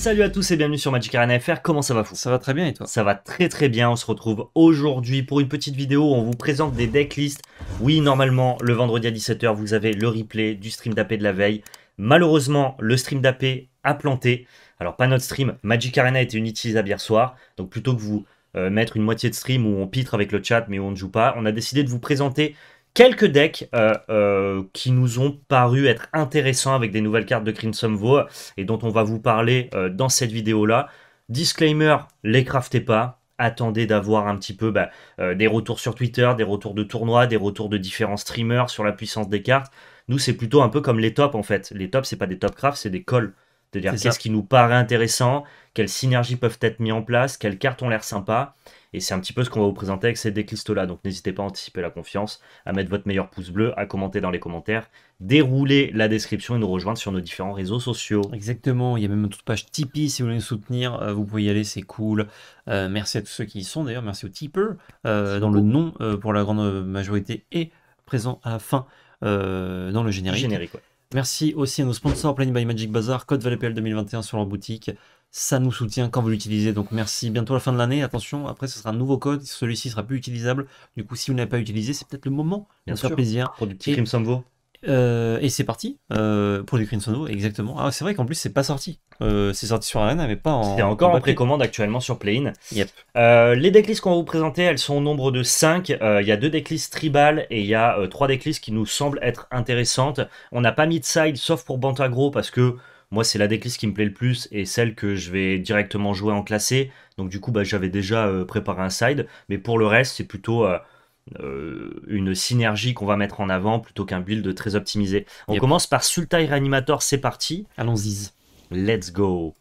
Salut à tous et bienvenue sur Magic Arena FR, comment ça va fou Ça va très bien et toi? Ça va très très bien, on se retrouve aujourd'hui pour une petite vidéo où on vous présente des decklists. Oui, normalement, le vendredi à 17h, vous avez le replay du stream d'AP de la veille. Malheureusement, le stream d'AP a planté. Alors pas notre stream, Magic Arena était inutilisable hier soir, donc plutôt que vous euh, mettre une moitié de stream où on pitre avec le chat mais où on ne joue pas, on a décidé de vous présenter quelques decks euh, euh, qui nous ont paru être intéressants avec des nouvelles cartes de Crimson Vow et dont on va vous parler euh, dans cette vidéo-là. Disclaimer, les craftez pas. Attendez d'avoir un petit peu bah, des retours sur Twitter, des retours de tournois, des retours de différents streamers sur la puissance des cartes. Nous, c'est plutôt un peu comme les tops en fait. Les tops, c'est pas des top craft, c'est des calls. C'est-à-dire qu'est-ce qui nous paraît intéressant, quelles synergies peuvent être mises en place, quelles cartes ont l'air sympas. Et c'est un petit peu ce qu'on va vous présenter avec ces decklists-là. Donc n'hésitez pas à anticiper la confiance, à mettre votre meilleur pouce bleu, à commenter dans les commentaires, dérouler la description et nous rejoindre sur nos différents réseaux sociaux. Exactement, il y a même une toute page Tipeee si vous voulez nous soutenir, euh, vous pouvez y aller, c'est cool. Euh, merci à tous ceux qui y sont d'ailleurs, merci aux tipeurs, euh, dont le nom pour la grande majorité est présent à la fin dans le générique. Générique, Merci aussi à nos sponsors Planning by Magic Bazaar, code VLPL 2021 sur leur boutique. Ça nous soutient quand vous l'utilisez, donc merci. Bientôt à la fin de l'année, attention, après ce sera un nouveau code, celui-ci sera plus utilisable. Du coup, si vous n'avez pas utilisé, c'est peut-être le moment Bien de sûr. faire plaisir. Pour du petit. Euh, et c'est parti euh, pour du Crimson exactement. Ah, c'est vrai qu'en plus, c'est pas sorti. Euh, c'est sorti sur Arena, mais pas en. C'est encore en, précommande actuellement sur Play-in. Yep. Euh, les decklists qu'on va vous présenter, elles sont au nombre de 5. Il y a deux decklists tribal et il y a trois decklists qui nous semblent être intéressantes. On n'a pas mis de side, sauf pour Bantagro, parce que moi, c'est la decklist qui me plaît le plus et celle que je vais directement jouer en classé. Donc, du coup, bah, j'avais déjà préparé un side. Mais pour le reste, c'est plutôt une synergie qu'on va mettre en avant plutôt qu'un build très optimisé. On Yep. commence par Sultai Reanimator, c'est parti. Allons-y. Let's go.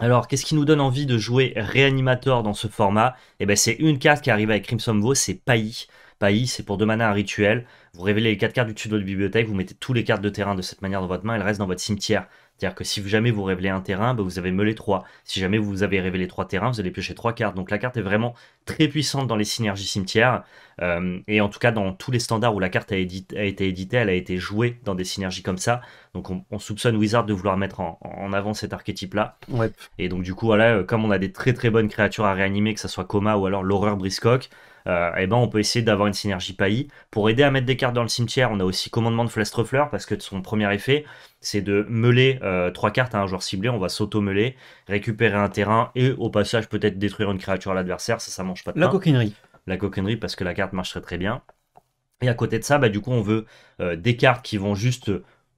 Alors, qu'est-ce qui nous donne envie de jouer Reanimator dans ce format? Eh ben, c'est une carte qui arrive avec Crimson Vow, c'est Pailly. Pailly, c'est pour deux mana un rituel. Vous révélez les quatre cartes du dessus de votre bibliothèque, vous mettez tous les cartes de terrain de cette manière dans votre main, elles restent dans votre cimetière. C'est-à-dire que si jamais vous révélez un terrain, bah, vous avez meulé 3. Si jamais vous avez révélé trois terrains, vous allez piocher trois cartes. Donc la carte est vraiment très puissante dans les synergies cimetières. Euh, et en tout cas, dans tous les standards où la carte a, édite- a été éditée, elle a été jouée dans des synergies comme ça. Donc on, on soupçonne Wizard de vouloir mettre en, en avant cet archétype-là. Ouais. Et donc du coup, voilà, euh, comme on a des très très bonnes créatures à réanimer, que ce soit Coma ou alors l'horreur Briscock, euh, eh ben on peut essayer d'avoir une synergie paillis. Pour aider à mettre des cartes dans le cimetière, on a aussi commandement de Flestrefleur, parce que son premier effet, c'est de meuler euh, trois cartes à un joueur ciblé, on va s'auto-meuler, récupérer un terrain et au passage peut-être détruire une créature à l'adversaire, ça ça mange pas de La coquinerie. la coquinnerie parce que la carte marche très très bien. Et à côté de ça, bah, du coup, on veut euh, des cartes qui vont juste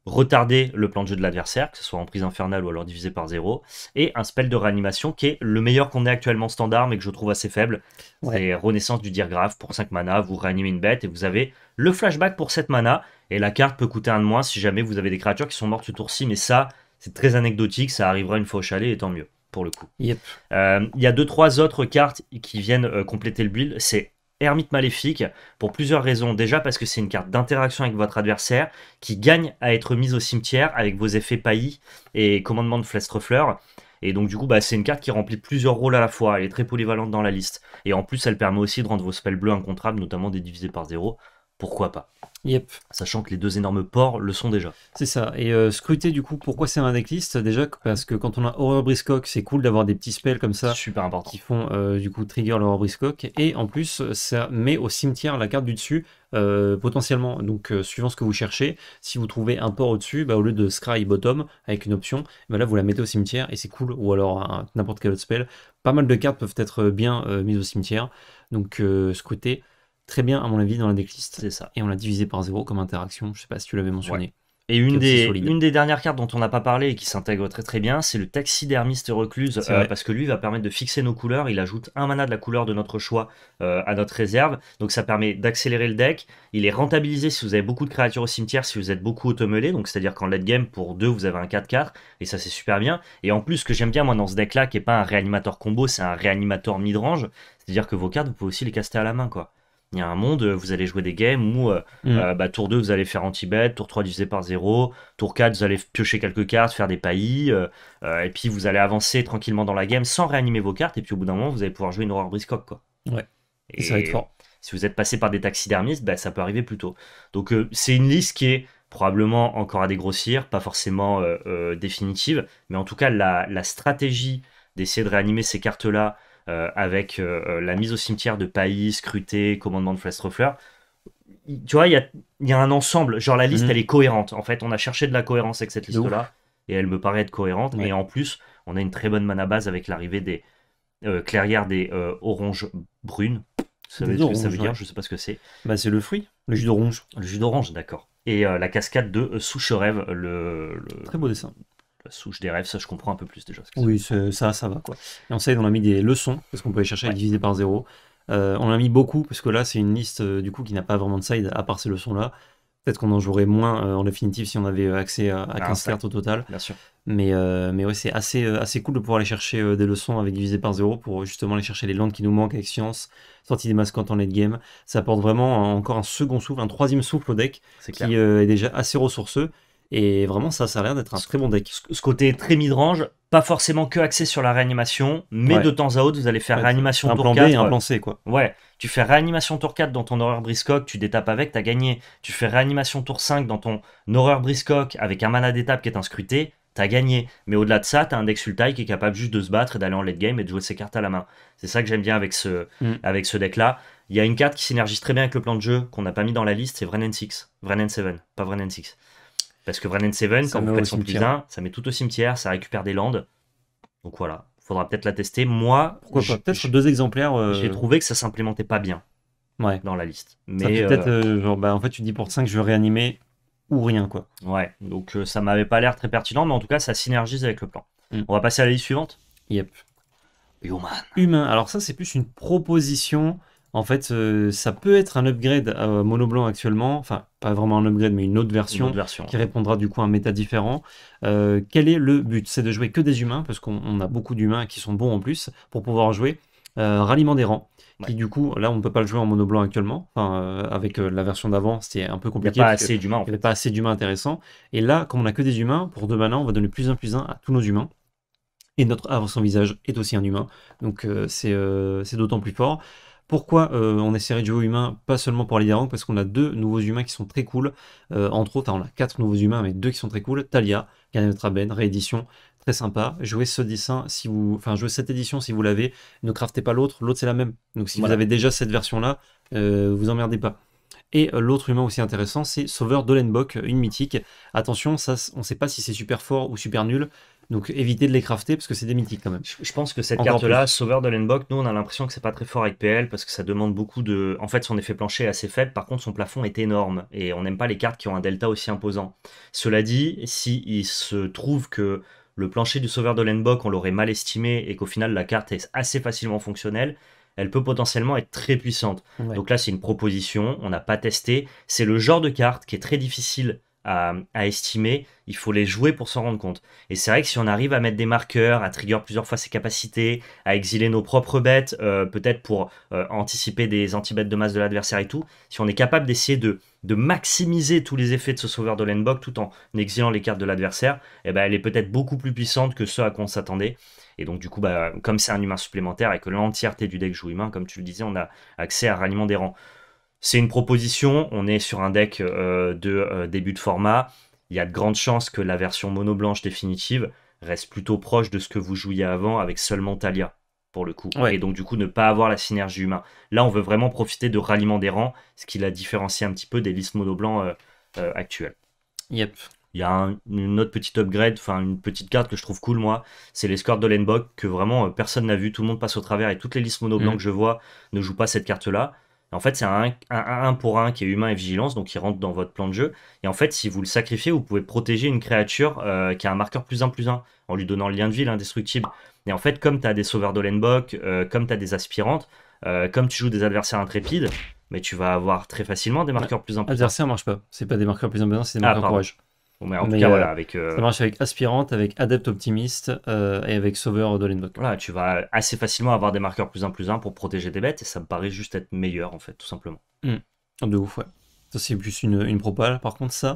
retarder le plan de jeu de l'adversaire, que ce soit en prise infernale ou alors divisé par zéro, et un spell de réanimation qui est le meilleur qu'on ait actuellement standard, mais que je trouve assez faible. Ouais. C'est Renaissance du Diregraphe pour 5 mana, vous réanimez une bête et vous avez le flashback pour 7 mana, et la carte peut coûter un de moins si jamais vous avez des créatures qui sont mortes ce tour-ci, mais ça, c'est très anecdotique, ça arrivera une fois au chalet, et tant mieux, pour le coup. Yep. Euh, Il y a deux trois autres cartes qui viennent euh, compléter le build. C'est Ermite Maléfique pour plusieurs raisons. Déjà parce que c'est une carte d'interaction avec votre adversaire qui gagne à être mise au cimetière avec vos effets paillis et commandement de Flestrefleur. Et donc du coup, bah, c'est une carte qui remplit plusieurs rôles à la fois. Elle est très polyvalente dans la liste. Et en plus, elle permet aussi de rendre vos spells bleus incontrables, notamment des divisés par zéro. Pourquoi pas Yep. Sachant que les deux énormes ports le sont déjà. C'est ça. Et euh, scruter du coup, pourquoi c'est un decklist Déjà parce que quand on a Horror Briscock, c'est cool d'avoir des petits spells comme ça Super important. qui font euh, du coup trigger l'Horror Briscock. Et en plus, ça met au cimetière la carte du dessus euh, potentiellement. Donc suivant ce que vous cherchez, si vous trouvez un port au-dessus, bah, au lieu de Scry bottom avec une option, bah, là vous la mettez au cimetière et c'est cool. Ou alors n'importe quel autre spell. Pas mal de cartes peuvent être bien mises au cimetière. Donc scruter très bien à mon avis dans la decklist. C'est ça. Et on l'a divisé par zéro comme interaction. Je sais pas si tu l'avais mentionné. Et une des, une des dernières cartes dont on n'a pas parlé et qui s'intègre très très bien, c'est le taxidermiste recluse, euh, parce que lui va permettre de fixer nos couleurs. Il ajoute un mana de la couleur de notre choix euh, à notre réserve, donc ça permet d'accélérer le deck. Il est rentabilisé si vous avez beaucoup de créatures au cimetière, si vous êtes beaucoup automelé, donc c'est-à-dire qu'en late game pour deux vous avez un 4-4 et ça c'est super bien. Et en plus, ce que j'aime bien moi dans ce deck-là, qui est pas un réanimateur combo, c'est un réanimateur midrange, c'est-à-dire que vos cartes vous pouvez aussi les caster à la main quoi. Il y a un monde, euh, vous allez jouer des games où euh, Mm. euh, bah, tour 2 vous allez faire anti-bet, tour 3 divisé par 0, tour 4 vous allez piocher quelques cartes, faire des paillis, et puis vous allez avancer tranquillement dans la game sans réanimer vos cartes, et puis au bout d'un moment vous allez pouvoir jouer une horreur briscock quoi. Ouais. Et ça va être fort. si vous êtes passé par des taxidermistes, bah, ça peut arriver plus tôt. Donc euh, c'est une liste qui est probablement encore à dégrossir, pas forcément euh, euh, définitive, mais en tout cas la, la stratégie d'essayer de réanimer ces cartes-là avec euh, la mise au cimetière de Païs, Scruté, commandement de Flestrofleur, tu vois, il y a, il y a un ensemble, genre la liste Mhm. elle est cohérente. En fait, on a cherché de la cohérence avec cette liste-là, et elle me paraît être cohérente, Ouais. et en plus, on a une très bonne mana base avec l'arrivée des euh, clairières des euh, oranges brunes. Ça veut que ça oranges, veut dire, ouais. je sais pas ce que c'est. Bah, c'est le fruit, le jus d'orange. Le jus d'orange, d'accord. Et euh, la cascade de euh, Souche Rêve, le, le- Très beau dessin. La souche des rêves, ça je comprends un peu plus déjà. Oui, ça, ça va quoi. Et on sait, on a mis des leçons, parce qu'on peut les chercher à Ouais. diviser par zéro. Euh, on en a mis beaucoup, parce que là, c'est une liste euh, du coup qui n'a pas vraiment de side, à part ces leçons-là. Peut-être qu'on en jouerait moins euh, en définitive si on avait accès à, à Ah, 15 ça. cartes au total. Bien sûr. Mais, euh, mais ouais, c'est assez, assez cool de pouvoir aller chercher des leçons avec divisé par zéro pour justement aller chercher les landes qui nous manquent avec science, sortie des mascottes en late game. Ça apporte vraiment encore un second souffle, un troisième souffle au deck qui est déjà assez ressourceux. Et vraiment, ça, ça a l'air d'être un très bon deck. Ce- côté très mid-range, pas forcément que axé sur la réanimation, mais Ouais. de temps à autre, vous allez faire Ouais, réanimation un tour plan B 4. et un plan C, quoi. Ouais, tu fais réanimation tour 4 dans ton horreur briscoque, tu détapes avec, t'as gagné. Tu fais réanimation tour 5 dans ton horreur briscoque avec un mana d'étape qui est inscruté, t'as gagné. Mais au-delà de ça, t'as un deck Sultai qui est capable juste de se battre et d'aller en late game et de jouer ses cartes à la main. C'est ça que j'aime bien avec ce, Mm. avec ce deck-là. Il y a une carte qui synergise très bien avec le plan de jeu qu'on n'a pas mis dans la liste, c'est Vrennen 6. Vrennen 7, pas Vrennen 6. Parce que 7, Ça quand vous faites son plus cimetière. 1, ça met tout au cimetière, ça récupère des landes. Donc voilà, faudra peut-être la tester. Moi, Pourquoi pas Peut-être deux exemplaires. euh, j'ai trouvé que ça s'implémentait pas bien Ouais. dans la liste. Mais peut-être, euh, euh, genre, bah, en fait, tu dis pour 5, je veux réanimer ou rien, quoi. ouais, donc euh, ça m'avait pas l'air très pertinent, mais en tout cas ça synergise avec le plan. Mm. On va passer à la liste suivante. Yep. Human. Humain. Alors ça, c'est plus une proposition. En fait, euh, ça peut être un upgrade à Mono Blanc actuellement. Enfin, pas vraiment un upgrade, mais une autre Une version autre version. qui répondra du coup à un méta différent. Euh, quel est le but? C'est de jouer que des humains, parce qu'on on a beaucoup d'humains qui sont bons en plus, pour pouvoir jouer euh, Ralliement des rangs. Qui Ouais. du coup, là, on ne peut pas le jouer en mono blanc actuellement. Enfin, euh, avec la version d'avant, c'était un peu Il n'y a compliqué. pas assez d'humains en Il n'y avait pas assez d'humains intéressants. Et là, comme on a que des humains, pour deux mana, on va donner plus un plus un à tous nos humains. Et notre avant son visage est aussi un humain. Donc euh, c'est euh, c'est d'autant plus fort. Pourquoi euh, on essaierait de jouer aux humains Pas seulement pour les rangs, parce qu'on a deux nouveaux humains qui sont très cool. Euh, entre autres, on a quatre nouveaux humains, mais deux qui sont très cool. Talia, Garnet Traben, réédition, très sympa. Jouez ce dessin si vous. Enfin, jouez cette édition si vous l'avez. Ne craftez pas l'autre, l'autre c'est la même. Donc si Voilà. vous avez déjà cette version-là, euh, vous emmerdez pas. Et euh, l'autre humain aussi intéressant, c'est Sauveur d'Olenbok, une mythique. Attention, ça, on sait pas si c'est super fort ou super nul. Donc évitez de les crafter parce que c'est des mythiques quand même. Je je pense que cette carte-là, Sauveur de l'Enbock, nous on a l'impression que c'est pas très fort avec PL parce que ça demande beaucoup de. En fait, son effet plancher est assez faible, par contre son plafond est énorme et on n'aime pas les cartes qui ont un delta aussi imposant. Cela dit, si il se trouve que le plancher du Sauveur de l'Enbock, on l'aurait mal estimé et qu'au final la carte est assez facilement fonctionnelle, elle peut potentiellement être très puissante. Ouais. Donc là, c'est une proposition, on n'a pas testé. C'est le genre de carte qui est très difficile à, estimer. Il faut les jouer pour s'en rendre compte. Et c'est vrai que si on arrive à mettre des marqueurs, à trigger plusieurs fois ses capacités, à exiler nos propres bêtes, euh, peut-être pour euh, anticiper des anti-bêtes de masse de l'adversaire et tout, si on est capable d'essayer de, maximiser tous les effets de ce sauveur de l'Enbok tout en exilant les cartes de l'adversaire, eh ben, elle est peut-être beaucoup plus puissante que ce à quoi on s'attendait. Et donc, du coup, bah, comme c'est un humain supplémentaire et que l'entièreté du deck joue humain, comme tu le disais, on a accès à ralliement des rangs. C'est une proposition, on est sur un deck euh, de euh, début de format. Il y a de grandes chances que la version mono blanche définitive reste plutôt proche de ce que vous jouiez avant avec seulement Talia, pour le coup. Ouais. Et donc, du coup, ne pas avoir la synergie humain. Là, on veut vraiment profiter de ralliement des rangs, ce qui la différencie un petit peu des listes mono blanc euh, actuelles. Yep. Il y a un- une autre petite upgrade, enfin une petite carte que je trouve cool moi, c'est l'escorte de Lenbok que vraiment euh, personne n'a vu, tout le monde passe au travers et toutes les listes mono blanc Mm. que je vois ne jouent pas cette carte là. En fait, c'est un 1 pour 1 qui est humain et vigilance, donc il rentre dans votre plan de jeu. Et en fait, si vous le sacrifiez, vous pouvez protéger une créature euh, qui a un marqueur plus 1 plus 1 en lui donnant le lien de vie, l'indestructible. Et en fait, comme tu as des sauveurs d'Olenbok, euh, comme tu as des aspirantes, euh, comme tu joues des adversaires intrépides, mais tu vas avoir très facilement des marqueurs plus 1 plus 1. Adversaire marche pas. C'est pas des marqueurs plus importants, c'est des Ah, marqueurs courage. Bon, mais en tout cas, euh, voilà, avec. euh, Ça marche avec aspirante, avec adepte optimiste euh, et avec sauveur d'Olenbok. Voilà, tu vas assez facilement avoir des marqueurs plus 1 plus 1 pour protéger tes bêtes et ça me paraît juste être meilleur en fait, tout simplement. De ouf, ouais. Ça, c'est plus une, une propale. Par contre, ça,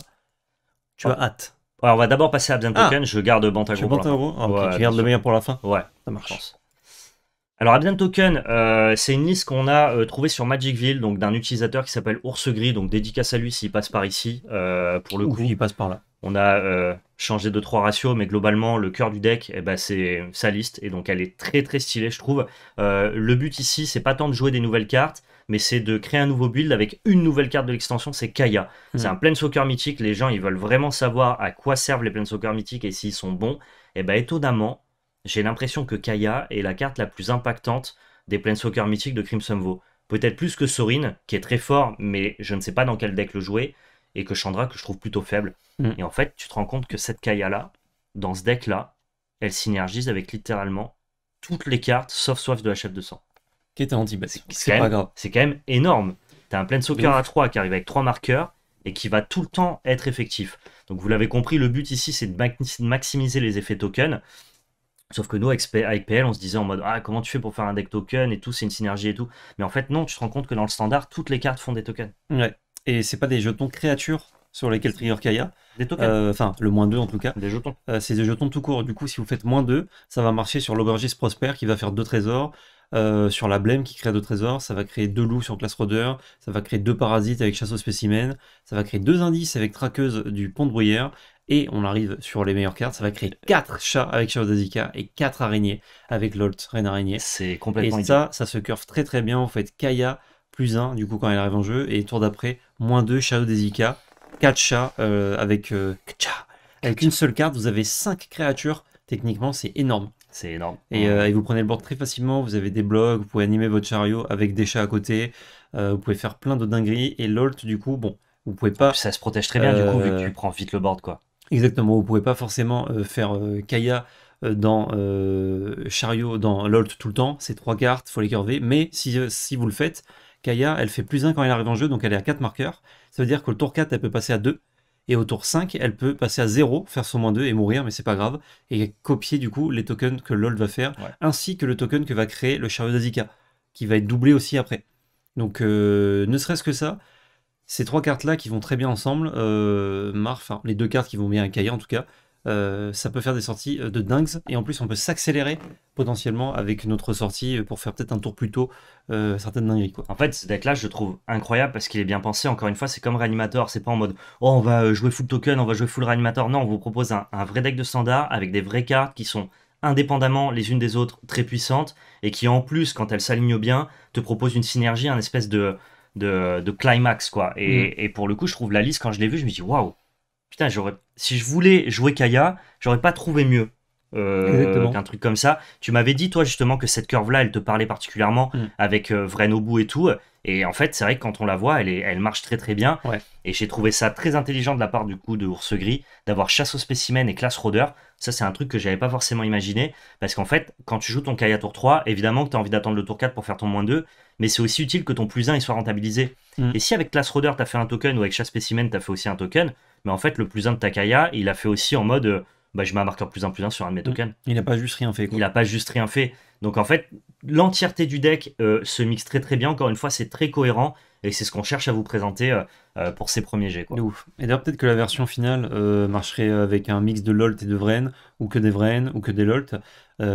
tu Oh. as hâte. On va d'abord passer à Absent Ah. Token, je garde Tu Bantagro veux pour la fin. Bantagro Ah, Ouais, Tu gardes le meilleur pour la fin Ouais, Ça marche. Alors Abian Token, euh, c'est une liste qu'on a euh, trouvée sur Magicville, donc d'un utilisateur qui s'appelle Ours Gris, donc dédicace à lui s'il passe par ici, euh, pour le Ouf, coup. il passe par là. On a changé de trois ratios, mais globalement, le cœur du deck, eh ben, c'est sa liste, et donc elle est très très stylée, je trouve. Le but ici, c'est pas tant de jouer des nouvelles cartes, mais c'est de créer un nouveau build avec une nouvelle carte de l'extension, c'est Kaya. C'est Mhm. un Planeswalker mythique, les gens, ils veulent vraiment savoir à quoi servent les Planeswalker mythiques et s'ils sont bons. Et ben étonnamment, j'ai l'impression que Kaya est la carte la plus impactante des Planeswalker mythiques de Crimson Vow. Peut-être plus que Sorin, qui est très fort, mais je ne sais pas dans quel deck le jouer, et que Chandra, que je trouve plutôt faible. Mm. Et en fait, tu te rends compte que cette Kaya-là, dans ce deck-là, elle synergise avec littéralement toutes les cartes, sauf Soif de la chef de sang. Qui était anti-base. C'est- pas même- grave. C'est quand même énorme. T'as un Planeswalker à 3 qui arrive avec 3 marqueurs, et qui va tout le temps être effectif. Donc vous l'avez compris, le but ici, c'est de maximiser les effets token. Sauf que nous, avec P- avec PL, on se disait en mode Ah, comment tu fais pour faire un deck token et tout, c'est une synergie et tout. Mais en fait, non, tu te rends compte que dans le standard, toutes les cartes font des tokens. Ouais. Et c'est pas des jetons créatures sur lesquels trigger Kaya. Des tokens. Euh, Enfin, le moins 2 en tout cas. Des jetons. Euh, c'est des jetons tout court. Du coup, si vous faites moins 2, ça va marcher sur l'aubergiste Prosper qui va faire deux trésors. euh, sur la blême qui crée deux trésors, ça va créer deux loups sur Class Roder, ça va créer deux parasites avec chasse au spécimen, ça va créer deux indices avec traqueuse du pont de bruyère, et on arrive sur les meilleures cartes, ça va créer quatre chats avec Shadow d'Azika et quatre araignées avec Lolt, reine araignée. C'est Et complètement idiot. ça, ça se curve très très bien. Vous faites Kaya plus 1 du coup quand elle arrive en jeu, et tour d'après, moins 2 Shadow d'Azika, 4 chats euh, avec euh. Avec une seule carte, vous avez 5 créatures. Techniquement, c'est énorme. C'est énorme. Et, euh, et vous prenez le board très facilement. Vous avez des blocs, vous pouvez animer votre chariot avec des chats à côté. euh, vous pouvez faire plein de dingueries. Et Lolt, du coup, bon, vous pouvez pas. ça se protège très bien du coup, vu que Euh, tu prends vite le board, quoi. Exactement, vous pouvez pas forcément euh, faire euh, Kaya euh, dans Chariot, dans Lolt tout le temps, c'est trois cartes, faut les curver, mais si, si vous le faites, Kaya, elle fait plus 1 quand elle arrive en jeu, donc elle est à 4 marqueurs, ça veut dire que le tour 4, elle peut passer à 2, et au tour 5, elle peut passer à 0, faire son moins 2 et mourir, mais c'est pas grave, et copier du coup les tokens que Lolt va faire, Ouais. ainsi que le token que va créer le Chariot d'Azika, qui va être doublé aussi après. Donc euh, ne serait-ce que ça, ces trois cartes-là qui vont très bien ensemble, euh, enfin les deux cartes qui vont bien à Kaya en tout cas, euh, ça peut faire des sorties euh, de dingues. Et en plus, on peut s'accélérer potentiellement avec notre sortie euh, pour faire peut-être un tour plus tôt certaines dingueries. En fait, ce deck-là, je le trouve incroyable parce qu'il est bien pensé. Encore une fois, c'est comme Reanimator. C'est pas en mode Oh, on va jouer full token, on va jouer full Reanimator. Non, on vous propose un, un vrai deck de standard avec des vraies cartes qui sont indépendamment les unes des autres très puissantes et qui, en plus, quand elles s'alignent bien, te proposent une synergie, un espèce de, de, de climax, quoi. Et, et pour le coup, je trouve la liste, quand je l'ai vue, je me dis Waouh, putain, j'aurais. Si je voulais jouer Kaya, j'aurais pas trouvé mieux. euh, qu'un truc comme ça. Tu m'avais dit, toi, justement, que cette curve-là, elle te parlait particulièrement Mm. avec euh, Vrenobu et tout. Et en fait, c'est vrai que quand on la voit, elle, est, elle marche très très bien. Ouais. Et j'ai trouvé ça très intelligent de la part du coup de Ours Gris d'avoir chasse au spécimen et classe rôdeur. Ça, c'est un truc que j'avais pas forcément imaginé. Parce qu'en fait, quand tu joues ton Kaya tour 3, évidemment que tu as envie d'attendre le tour 4 pour faire ton moins 2. Mais c'est aussi utile que ton plus 1 il soit rentabilisé. Mm. Et si avec classe rôdeur, tu as fait un token ou avec chasse spécimen, tu as fait aussi un token, mais en fait, le plus 1 de ta Kaya, il a fait aussi en mode euh, bah, je mets un marqueur plus 1 plus 1 sur un de mes Mm. tokens. Il n'a pas juste rien fait. Quoi. Il n'a pas juste rien fait. Donc en fait, l'entièreté du deck euh, se mixe très très bien. Encore une fois, c'est très cohérent et c'est ce qu'on cherche à vous présenter euh, euh, pour ces premiers jets. Quoi. De ouf. Et d'ailleurs, peut-être que la version finale euh, marcherait avec un mix de Lolt et de Vren, ou que des Vren, ou que des Lolt,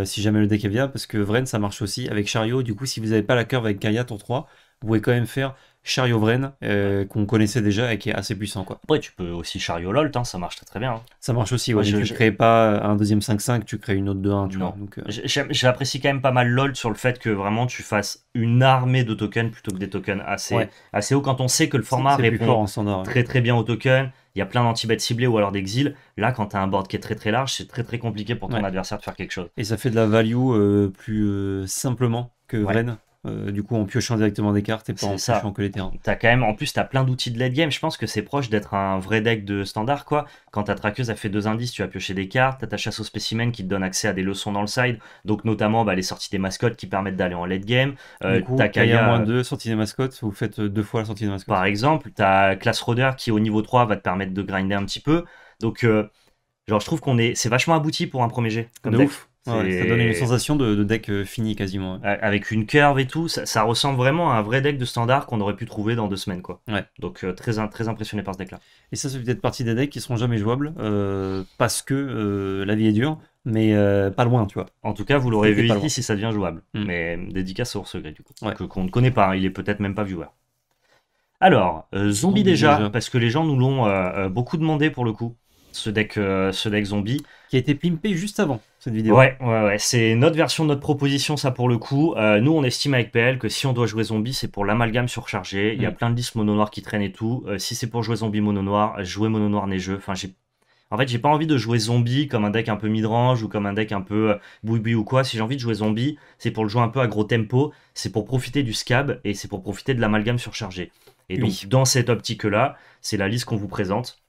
si jamais le deck est viable, parce que Vren, ça marche aussi avec Chariot. Du coup, si vous n'avez pas la curve avec Kaya tour 3, vous pouvez quand même faire Chariot Vren, euh, qu'on connaissait déjà et qui est assez puissant. quoi. Après, tu peux aussi chariot Lolt, hein, ça marche très très bien. hein. Ça marche aussi, ouais, je- tu je- ne crées pas un deuxième 5-5, tu crées une autre 2-1, tu Non. vois. Donc, euh, J'apprécie quand même pas mal Lolt sur le fait que vraiment tu fasses une armée de tokens plutôt que des tokens assez, Ouais. assez hauts quand on sait que le format répond standard. ouais. très très bien aux tokens. Il y a plein d'anti-bêtes ciblés ou alors d'exil. Là, quand tu as un board qui est très très large, c'est très très compliqué pour ton Ouais. adversaire de faire quelque chose. Et ça fait de la value euh, plus euh, simplement que Ouais. Vren. Euh, du coup, en piochant directement des cartes et pas en ça. piochant que les terrains. T'as quand même, en plus, t'as plein d'outils de late game. Je pense que c'est proche d'être un vrai deck de standard, quoi. Quand ta traqueuse a fait deux indices, tu vas piocher des cartes. T'as ta chasse au spécimen qui te donne accès à des leçons dans le side. Donc, notamment, bah, les sorties des mascottes qui permettent d'aller en late game. Euh, du coup, t'as Kaya moins 2, sortie des mascottes, vous faites euh, deux fois la sortie des mascottes. par exemple. T'as Class Roder qui, au niveau 3, va te permettre de grinder un petit peu. Donc, euh, genre, je trouve qu'on est, c'est vachement abouti pour un premier jet. Comme de ouf. Ouais, ça donne une sensation de, de deck euh, fini quasiment. ouais. avec une curve et tout, ça, ça ressemble vraiment à un vrai deck de standard qu'on aurait pu trouver dans deux semaines quoi. Ouais. Donc euh, très, très impressionné par ce deck là. Et ça, c'est peut-être partie des decks qui seront jamais jouables euh, parce que euh, la vie est dure, mais pas loin, tu vois. En tout cas, vous l'aurez vu ici si ça devient jouable. Mm. Mais dédicace au secret du coup. Qu'on ne connaît pas, hein, il est peut-être même pas viewer. Alors, zombie, Zombie déjà, déjà. parce que les gens nous l'ont beaucoup demandé pour le coup. Ce deck, ce deck zombie. Qui a été pimpé juste avant cette vidéo. Ouais, ouais, ouais. C'est notre version de notre proposition, ça pour le coup. Euh, nous, on estime avec PL que si on doit jouer zombie, c'est pour l'amalgame surchargé. Il y a Mm. plein de listes mono noir qui traînent et tout. Euh, si c'est pour jouer zombie mono noir, jouer mono noir neigeux. Enfin, j'ai. En fait, j'ai pas envie de jouer zombie comme un deck un peu midrange ou comme un deck un peu euh, boui-boui ou quoi. Si j'ai envie de jouer zombie, c'est pour le jouer un peu à gros tempo. C'est pour profiter du scab et c'est pour profiter de l'amalgame surchargé. Et donc, Oui. dans cette optique-là, c'est la liste qu'on vous présente.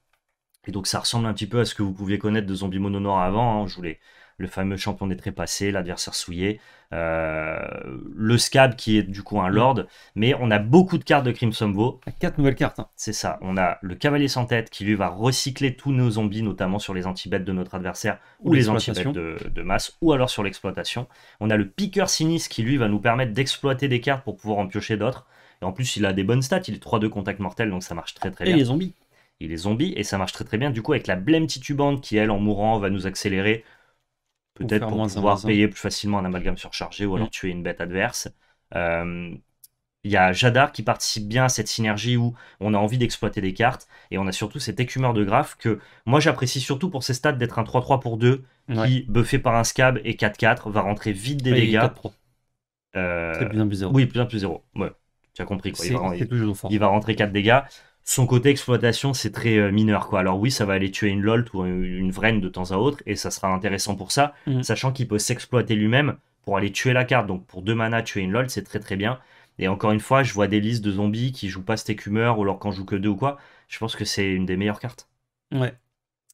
Et donc, ça ressemble un petit peu à ce que vous pouviez connaître de zombie mono noir avant. hein. Je voulais le fameux champion des trépassés, l'adversaire souillé, euh, le scab qui est du coup un lord, mais on a beaucoup de cartes de Crimson Vow, À Quatre nouvelles cartes. hein. c'est ça. On a le cavalier sans tête qui lui va recycler tous nos zombies, notamment sur les anti-bêtes de notre adversaire ou Ou les anti-bêtes de, de masse, ou alors sur l'exploitation. On a le piqueur sinistre qui lui va nous permettre d'exploiter des cartes pour pouvoir en piocher d'autres. Et en plus, il a des bonnes stats, il est 3-2 contact mortel, donc ça marche très très Et bien les zombies. il est zombie et ça marche très très bien. Du coup, avec la blême titubante qui, elle, en mourant, va nous accélérer, peut-être pour, pouvoir payer plus facilement un amalgame surchargé ou alors Mm. tuer une bête adverse. Euh, Il y a Jadar qui participe bien à cette synergie où on a envie d'exploiter des cartes et on a surtout cet écumeur de graphe que moi j'apprécie surtout pour ses stats d'être un 3-3 pour 2 Ouais. qui, buffé par un scab et 4-4, va rentrer vite des dégâts. 4-3. Euh, C'est plus un plus zéro. oui, plus 1 plus 0. Ouais, tu as compris quoi. Il C'est va- c'est toujours fort. il va rentrer 4 dégâts. Son côté exploitation, c'est très euh, mineur. quoi. Alors oui, ça va aller tuer une Lolt ou une, une Vraine de temps à autre, et ça sera intéressant pour ça, Mhm. sachant qu'il peut s'exploiter lui-même pour aller tuer la carte. Donc pour 2 mana, tuer une Lolt, c'est très très bien. Et encore une fois, je vois des listes de zombies qui jouent pas cet écumeur, ou alors quand joue que 2 ou quoi, je pense que c'est une des meilleures cartes. Ouais.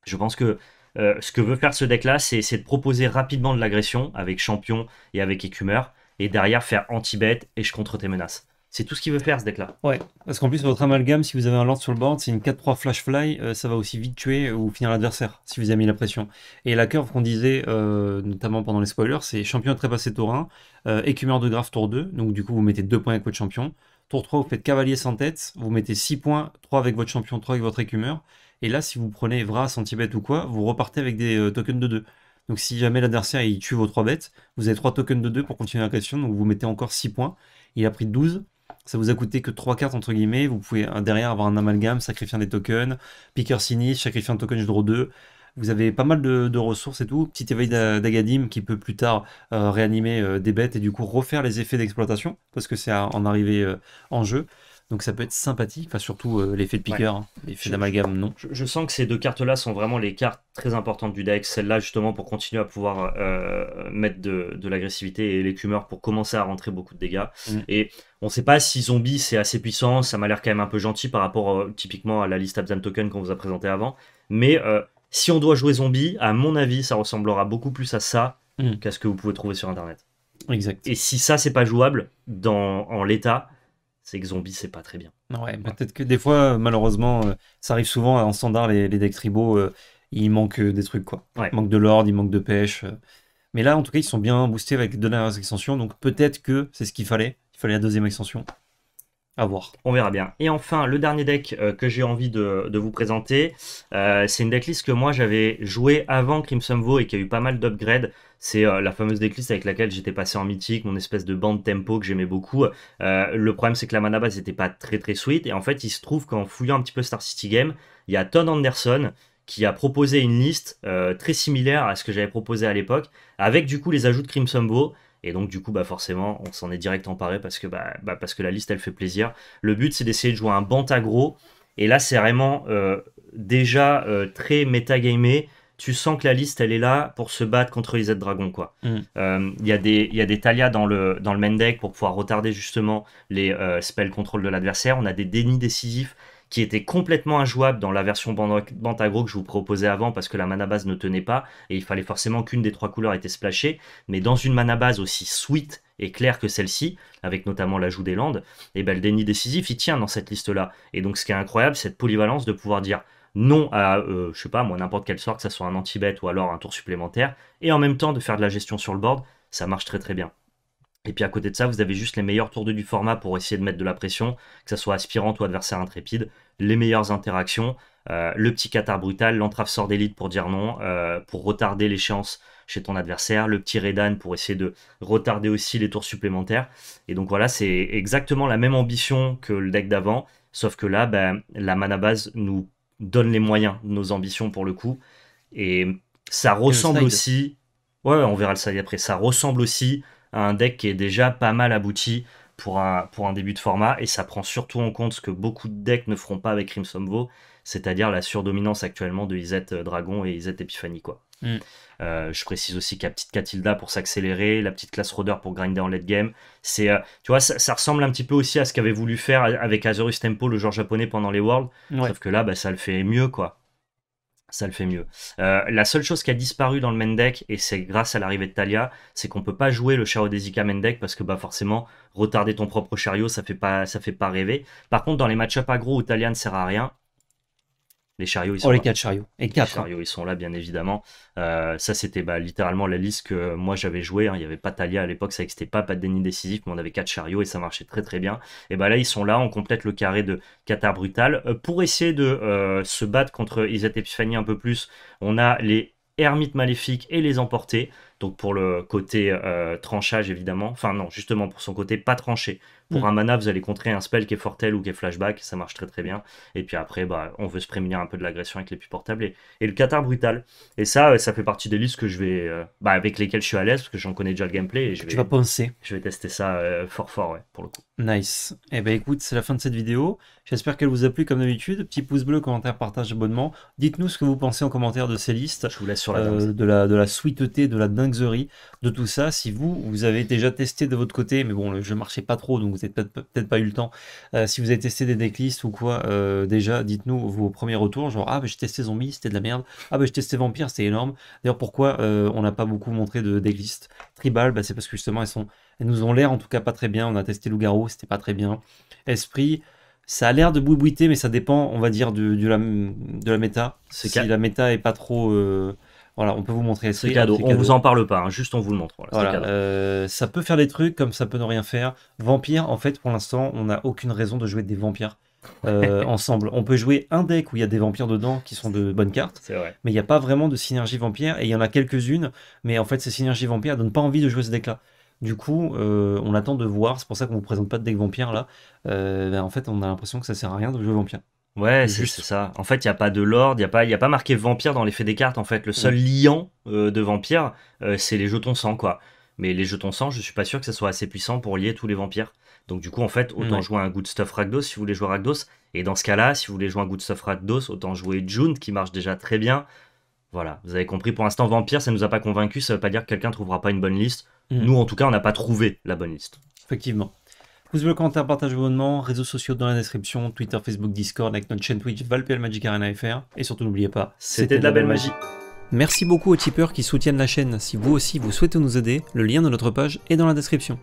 Je pense que euh, ce que veut faire ce deck-là, c'est c'est de proposer rapidement de l'agression avec champion et avec écumeur, et derrière faire anti-bet et je contre tes menaces. C'est tout ce qu'il veut faire ce deck-là. Ouais, parce qu'en plus, votre amalgame, si vous avez un lord sur le board, c'est une 4-3 flash fly, euh, ça va aussi vite tuer ou finir l'adversaire, si vous avez mis la pression. Et la curve qu'on disait, euh, notamment pendant les spoilers, c'est champion trépassé tour 1, euh, écumeur de graphe tour 2, donc du coup, vous mettez 2 points avec votre champion. Tour 3, vous faites cavalier sans tête, vous mettez 6 points, 3 avec votre champion, 3 avec votre écumeur. Et là, si vous prenez Vras, Antibet ou quoi, vous repartez avec des tokens de 2. Donc si jamais l'adversaire il tue vos 3 bêtes, vous avez 3 tokens de 2 pour continuer la question, donc vous mettez encore 6 points. Il a pris 12, ça vous a coûté que 3 cartes entre guillemets, vous pouvez euh, derrière avoir un amalgame, sacrifier un des tokens, piqueur sinistre, sacrifier un token, je draw 2. Vous avez pas mal de, ressources et tout. Petit éveil d'A- d'Agadim qui peut plus tard euh, réanimer euh, des bêtes et du coup refaire les effets d'exploitation parce que c'est en arrivée en jeu. Donc ça peut être sympathique, enfin surtout euh, l'effet de piqueur, hein. l'effet d'amalgame non. Je, je sens que ces deux cartes-là sont vraiment les cartes très importantes du deck. Celle-là, justement, pour continuer à pouvoir euh, mettre de, de l'agressivité et l'écumeur pour commencer à rentrer beaucoup de dégâts. Mm. Et on sait pas si zombie c'est assez puissant. Ça m'a l'air quand même un peu gentil par rapport euh, typiquement à la liste Abzan Token qu'on vous a présenté avant. Mais si on doit jouer zombie, à mon avis, ça ressemblera beaucoup plus à ça Mm. qu'à ce que vous pouvez trouver sur Internet. Exact. Et si ça, c'est pas jouable dans, en l'état, c'est que zombie, c'est pas très bien. Ouais, peut-être que des fois, euh, malheureusement, euh, ça arrive souvent en standard, les, les decks tribaux, euh, il manque des trucs, quoi. Ouais. Il manque de lord, il manque de pêche. Mais là, en tout cas, ils sont bien boostés avec les deux dernières extensions, donc peut-être que c'est ce qu'il fallait. Il fallait la deuxième extension. À voir. On verra bien. Et enfin, le dernier deck euh, que j'ai envie de, vous présenter, euh, c'est une decklist que moi j'avais joué avant Crimson Vow et qui a eu pas mal d'upgrades. C'est euh, la fameuse decklist avec laquelle j'étais passé en mythique, mon espèce de bande tempo que j'aimais beaucoup. Le problème c'est que la mana base n'était pas très très sweet et en fait il se trouve qu'en fouillant un petit peu Star City Game, il y a Todd Anderson qui a proposé une liste très similaire à ce que j'avais proposé à l'époque, avec du coup les ajouts de Crimson Vow. Et donc du coup, bah forcément, on s'en est direct emparé parce que, bah, bah, parce que la liste, elle fait plaisir. Le but, c'est d'essayer de jouer un bant aggro. Et là, c'est vraiment euh, déjà euh, très métagamé. Tu sens que la liste, elle est là pour se battre contre les Z-Dragons. Mm. Euh, Il y a des, y a des Talia dans le, dans le main deck pour pouvoir retarder justement les spells contrôle de l'adversaire. On a des dénis décisifs qui étaient complètement injouables dans la version aggro que je vous proposais avant parce que la mana base ne tenait pas et il fallait forcément qu'une des trois couleurs était splashée. Mais dans une mana base aussi sweet et claire que celle-ci, avec notamment l'ajout des landes, et ben le déni décisif il tient dans cette liste-là. Et donc ce qui est incroyable, cette polyvalence de pouvoir dire non à, euh, je sais pas, moi, n'importe quel sort, que ça soit un anti-bet ou alors un tour supplémentaire, et en même temps de faire de la gestion sur le board, ça marche très très bien. Et puis à côté de ça, vous avez juste les meilleurs tours de du format pour essayer de mettre de la pression, que ce soit aspirante ou adversaire intrépide, les meilleures interactions, euh, le petit Qatar brutal, l'entrave sort d'élite pour dire non, euh, pour retarder l'échéance chez ton adversaire, le petit Redan pour essayer de retarder aussi les tours supplémentaires. Et donc voilà, c'est exactement la même ambition que le deck d'avant, sauf que là, ben, la mana base nous donne les moyens de nos ambitions pour le coup. Et ça ressemble aussi. Ouais, on verra le side après. Ça ressemble aussi à un deck qui est déjà pas mal abouti pour un, pour un début de format. Et ça prend surtout en compte ce que beaucoup de decks ne feront pas avec Crimson Vow, c'est-à-dire la surdominance actuellement de Izet Dragon et Izet Epiphany. Quoi. Mm. Euh, je précise aussi qu'il y a petite Catilda pour s'accélérer, la petite classe Roder pour grinder en late game. C'est, euh, tu vois, ça, ressemble un petit peu aussi à ce qu'avait voulu faire avec Azorus Tempo, le joueur japonais pendant les Worlds. Sauf que là, bah, ça le fait mieux, quoi. Ça le fait mieux. Euh, la seule chose qui a disparu dans le main deck, et c'est grâce à l'arrivée de Talia, c'est qu'on peut pas jouer le chariot des main deck parce que bah forcément retarder ton propre chariot ça fait pas ça fait pas rêver. Par contre dans les match-up aggro où Talia ne sert à rien, les chariots, ils sont oh, les quatre chariots. Et quatre. Les chariots, ils sont là, bien évidemment. Euh, ça, c'était bah, littéralement la liste que moi j'avais joué. Hein. Il n'y avait pas Talia à l'époque, ça n'existait pas, pas de déni décisif, mais on avait quatre chariots et ça marchait très très bien. Et bah là, ils sont là, on complète le carré de Qatar Brutal. Euh, pour essayer de euh, se battre contre Iset Epiphany un peu plus, on a les Hermites Maléfiques et les Emportés. Donc pour le côté tranchage évidemment, enfin non, justement pour son côté pas tranché. Pour mm. un mana, vous allez contrer un spell qui est Fortel ou qui est Flashback, ça marche très très bien. Et puis après, bah, on veut se prémunir un peu de l'agression avec les plus portables et, le Qatar brutal. Et ça, euh, ça fait partie des listes que je vais, euh, bah, avec lesquelles je suis à l'aise parce que j'en connais déjà le gameplay. Et je vais, tu vas penser. Je vais tester ça fort fort, ouais, pour le coup. Nice. Eh ben écoute, c'est la fin de cette vidéo. J'espère qu'elle vous a plu comme d'habitude. Petit pouce bleu, commentaire, partage, abonnement. Dites-nous ce que vous pensez en commentaire de ces listes. Je vous laisse sur la de la de la sweeteté, de la dinguerie de tout ça. Si vous, vous avez déjà testé de votre côté, mais bon, le jeu marchait pas trop, donc vous n'avez peut-être pas eu le temps. Euh, si vous avez testé des decklists ou quoi, euh, déjà, dites-nous vos premiers retours. Genre, ah, bah, j'ai testé zombie, c'était de la merde. Ah, bah, j'ai testé vampire, c'était énorme. D'ailleurs, pourquoi euh, on n'a pas beaucoup montré de decklist tribal bah, C'est parce que justement, elles, sont, elles nous ont l'air en tout cas pas très bien. On a testé loup-garou, c'était pas très bien. Esprit, ça a l'air de boubouiter, mais ça dépend, on va dire, de, de, la, de la méta. Si la méta est pas trop voilà, on peut vous montrer. C'est cadeau. On vous en parle pas, hein, juste on vous le montre. Voilà, euh, ça peut faire des trucs comme ça peut ne rien faire. Vampire, en fait, pour l'instant, on n'a aucune raison de jouer des vampires. Euh, ensemble. On peut jouer un deck où il y a des vampires dedans qui sont de bonnes cartes, vrai. mais il n'y a pas vraiment de synergie vampire et il y en a quelques-unes, mais en fait ces synergies vampires donnent pas envie de jouer ce deck-là. Du coup, euh, on attend de voir, c'est pour ça qu'on vous présente pas de deck vampire là. Ben, en fait, on a l'impression que ça sert à rien de jouer vampire. Ouais, c'est ça. En fait, il n'y a pas de lord, il n'y a, pas, y a pas marqué vampire dans l'effet des cartes. En fait, le seul liant euh, de vampire, euh, c'est les jetons sang, quoi. Mais les jetons sang, je suis pas sûr que ça soit assez puissant pour lier tous les vampires. Donc, du coup, en fait, autant jouer un Good Stuff Rakdos si vous voulez jouer Rakdos. Et dans ce cas-là, si vous voulez jouer un Good Stuff Rakdos, autant jouer June qui marche déjà très bien. Voilà, vous avez compris. Pour l'instant, Vampire, ça nous a pas convaincu. Ça veut pas dire que quelqu'un trouvera pas une bonne liste. Mm. Nous, en tout cas, on n'a pas trouvé la bonne liste. Effectivement. Pouce bleu, commentaire, partage, abonnement, réseaux sociaux dans la description, Twitter, Facebook, Discord, avec notre chaîne Twitch, Valpel Magic Arena FR. Et surtout, n'oubliez pas, c'était de la belle magie. Merci beaucoup aux tipeurs qui soutiennent la chaîne. Si vous aussi vous souhaitez nous aider, le lien de notre page est dans la description.